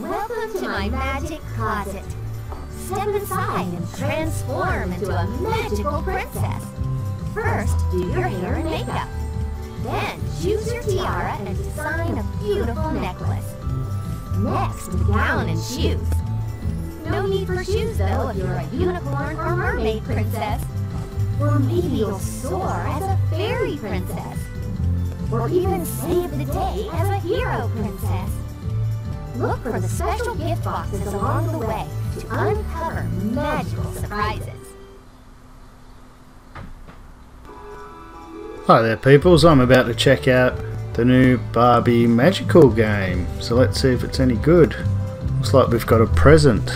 Welcome to my magic closet. Step inside and transform into a magical princess. First, do your hair and makeup. Then, choose your tiara and design a beautiful necklace. Next, a gown and shoes. No need for shoes, though, if you're a unicorn or mermaid princess. Or maybe you'll soar as a fairy princess. Or even save the day as a hero princess. Look for the special gift boxes along the way to uncover magical surprises. Hi there peoples, I'm about to check out the new Barbie Magical game. So let's see if it's any good. Looks like we've got a present.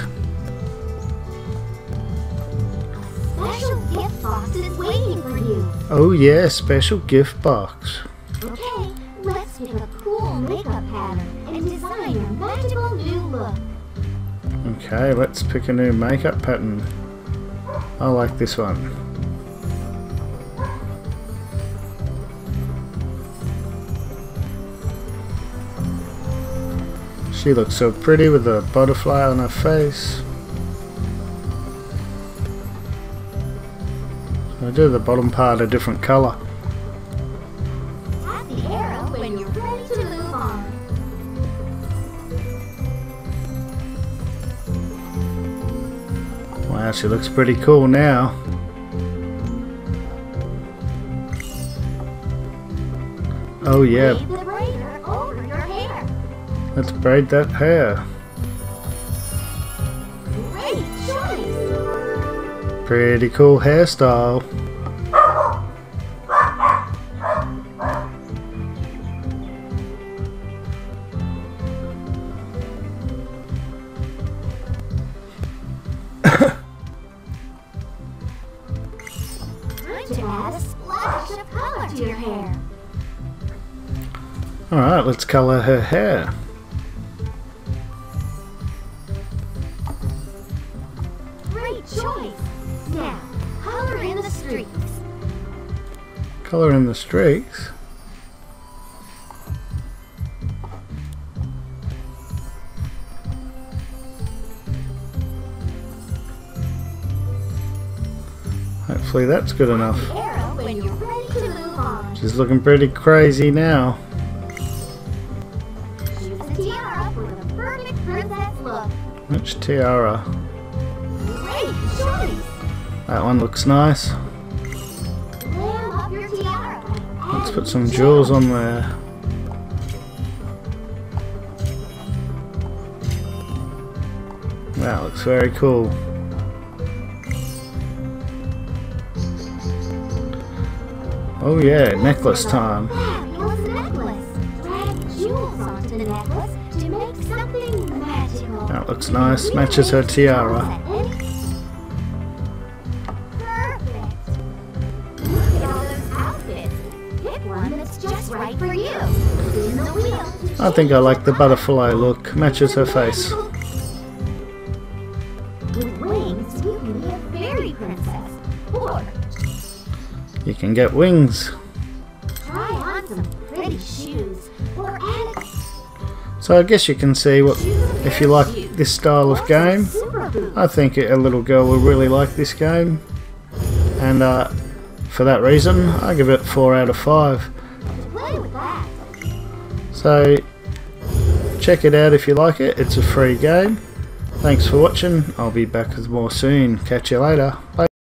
Special gift box is waiting for you. Oh yeah, special gift box. Okay, let's make a cool makeup pattern Okay, let's pick a new makeup pattern. I like this one. She looks so pretty with a butterfly on her face. I do the bottom part a different colour. Arrow when you're ready to move on. She looks pretty cool now. Oh yeah, let's braid that hair. Pretty cool hairstyle. Alright, let's colour her hair. Great choice. Now, color in the streaks. Colour in the streaks. Hopefully that's good enough. The arrow when you're ready to move on. She's looking pretty crazy now. Which tiara? Great choice. That one looks nice. Glam up your tiara. Let's put some jewels on there. That looks very cool. Oh yeah, necklace time. Fabulous necklace. Drag jewels onto the necklace to make something magical. That looks nice, matches her tiara. I think I like the butterfly look, matches her face. You can get wings. So I guess you can see what if you like this style of game. I think a little girl will really like this game, and uh, for that reason, I give it four out of five. Play with that. So check it out if you like it. It's a free game. Thanks for watching. I'll be back with more soon. Catch you later. Bye.